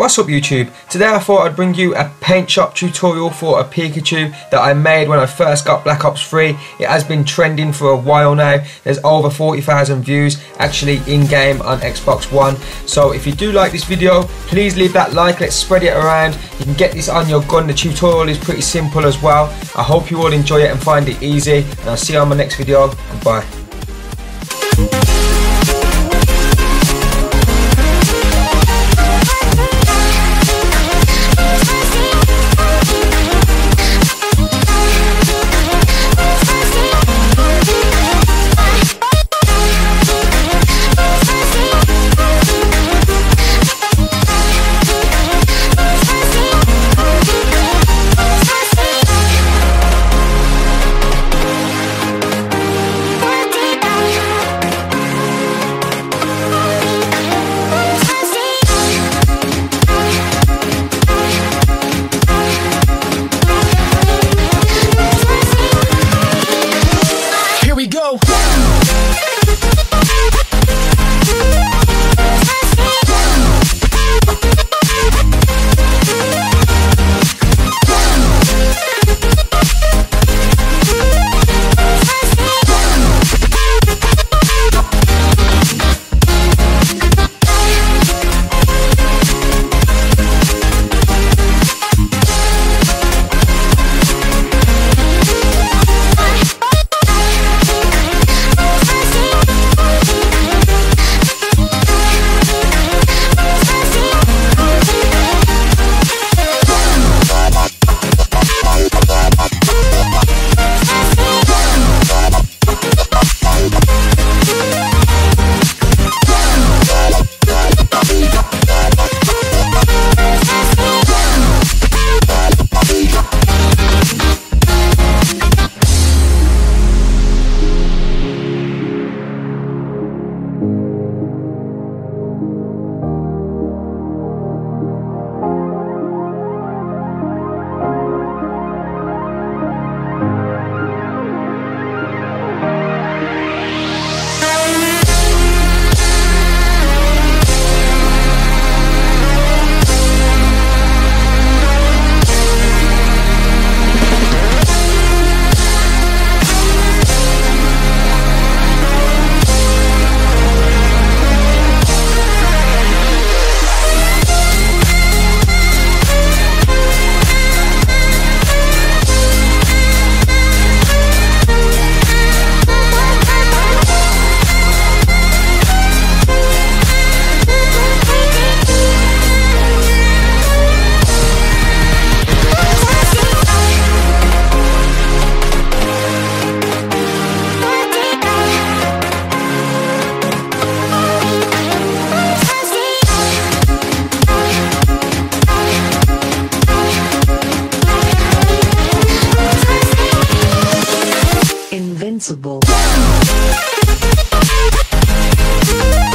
What's up YouTube? Today I thought I'd bring you a paint shop tutorial for a Pikachu that I made when I first got Black Ops 3. It has been trending for a while now. There's over 40,000 views actually in-game on Xbox One. So if you do like this video, please leave that like, let's spread it around. You can get this on your gun. The tutorial is pretty simple as well. I hope you all enjoy it and find it easy. And I'll see you on my next video. Goodbye. Yeah.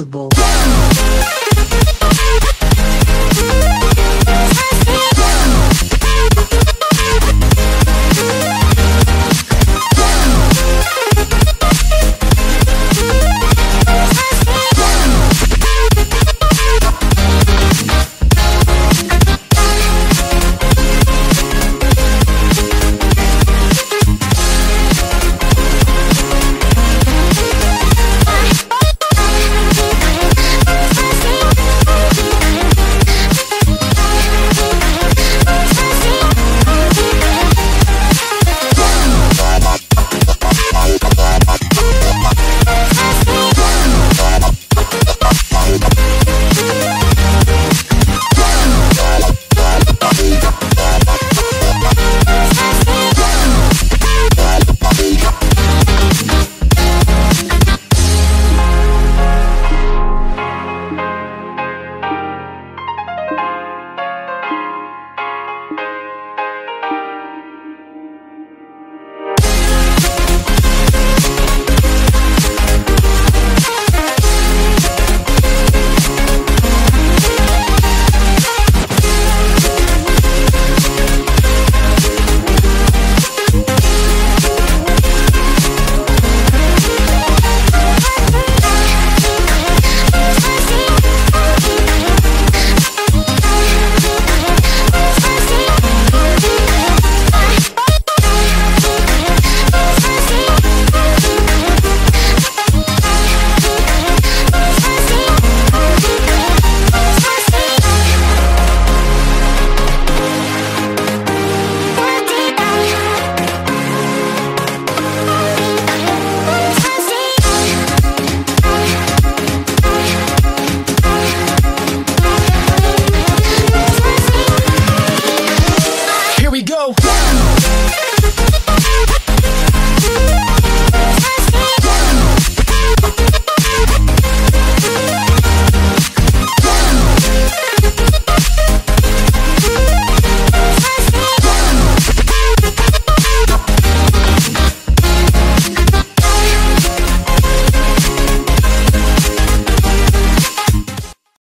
possible.